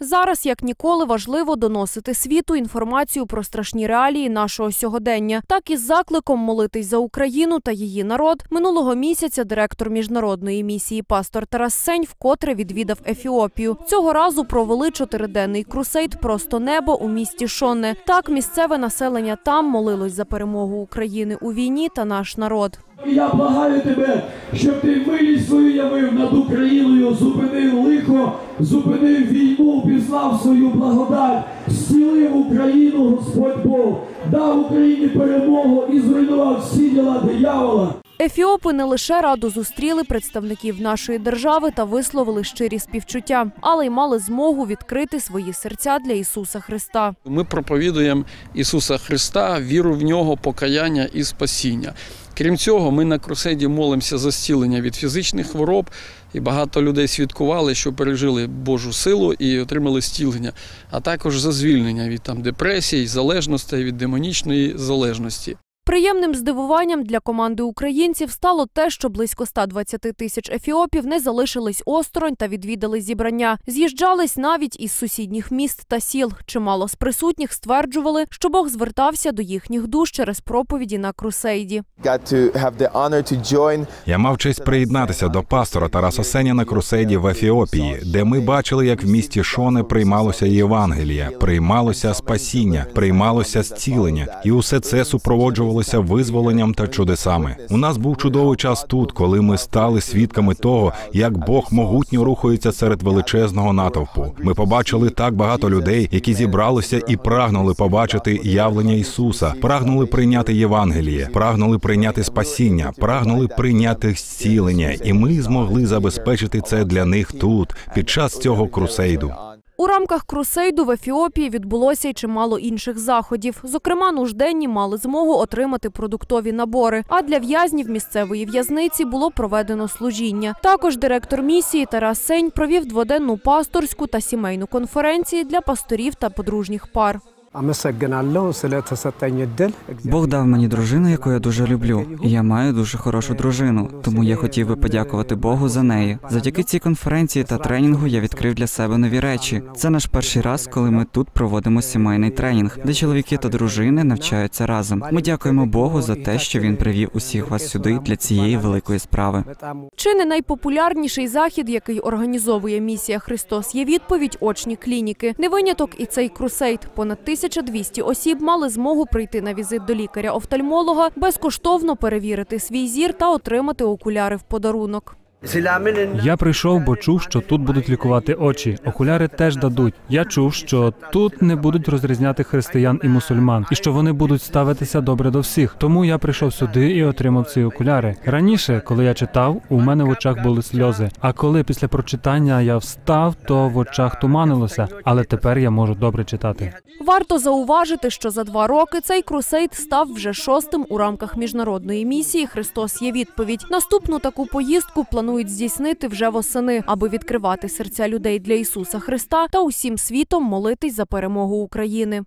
Зараз як ніколи важливо доносити світу інформацію про страшні реалії нашого сьогодення. Так із закликом молитись за Україну та її народ минулого місяця директор міжнародної місії пастор Тарас Сень вкотре відвідав Ефіопію. Цього разу провели чотириденний крусейд Просто небо у місті Шонне. Так місцеве населення там молилось за перемогу України у війні та наш народ. Я благаю тебе, щоб ти милість свою явив над Україною, зупинив лихо, зупинив війну, пізнав свою благодать, зцілив Україну, Господь Бог, дав Україні перемогу і зруйнував всі діла диявола. Ефіопи не лише радо зустріли представників нашої держави та висловили щирі співчуття, але й мали змогу відкрити свої серця для Ісуса Христа. Ми проповідуємо Ісуса Христа, віру в нього, покаяння і спасіння. Крім цього, ми на круседі молимося за зцілення від фізичних хвороб, і багато людей свідкували, що пережили Божу силу і отримали зцілення, а також за звільнення від там депресії, залежностей, від демонічної залежності. Приємним здивуванням для команди українців стало те, що близько 120 тисяч ефіопів не залишились осторонь та відвідали зібрання. З'їжджались навіть із сусідніх міст та сіл. Чимало з присутніх стверджували, що Бог звертався до їхніх душ через проповіді на крусейді. Я мав честь приєднатися до пастора Тараса Сеня на крусейді в Ефіопії, де ми бачили, як в місті Шоне приймалося Євангелія, приймалося спасіння, приймалося зцілення, і усе це супроводжувалося визволенням та чудесами. У нас був чудовий час тут, коли ми стали свідками того, як Бог могутньо рухається серед величезного натовпу. Ми побачили так багато людей, які зібралися і прагнули побачити явлення Ісуса, прагнули прийняти Євангеліє, прагнули прийняти спасіння, прагнули прийняти зцілення, і ми змогли забезпечити це для них тут під час цього крусейду. У рамках крусейду в Ефіопії відбулося й чимало інших заходів. Зокрема, нужденні мали змогу отримати продуктові набори. А для в'язнів місцевої в'язниці було проведено служіння. Також директор місії Тарас Сень провів дводенну пасторську та сімейну конференції для пасторів та подружніх пар. Бог дав мені дружину, яку я дуже люблю. І Я маю дуже хорошу дружину, тому я хотів би подякувати Богу за неї. Завдяки цій конференції та тренінгу я відкрив для себе нові речі. Це наш перший раз, коли ми тут проводимо сімейний тренінг, де чоловіки та дружини навчаються разом. Ми дякуємо Богу за те, що він привів усіх вас сюди для цієї великої справи. Чи не найпопулярніший захід, який організовує місія Христос, є відповідь очні клініки. Не виняток і цей крусейд понад тисяч. 1200 осіб мали змогу прийти на візит до лікаря-офтальмолога, безкоштовно перевірити свій зір та отримати окуляри в подарунок. Я прийшов, бо чув, що тут будуть лікувати очі. Окуляри теж дадуть. Я чув, що тут не будуть розрізняти християн і мусульман, і що вони будуть ставитися добре до всіх. Тому я прийшов сюди і отримав ці окуляри. Раніше, коли я читав, у мене в очах були сльози. А коли після прочитання я встав, то в очах туманилося. Але тепер я можу добре читати. Варто зауважити, що за два роки цей крусейд став вже шостим у рамках міжнародної місії Христос є відповідь. Наступну таку поїздку планують здійснити вже восени, аби відкривати серця людей для Ісуса Христа та усім світом молитись за перемогу України.